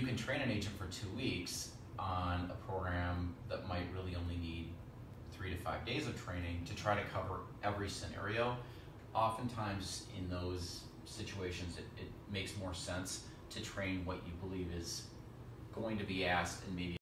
you can train an agent for two weeks on a program that might really only need three to five days of training to try to cover every scenario. Oftentimes, in those situations, it, it makes more sense to train what you believe is going to be asked and maybe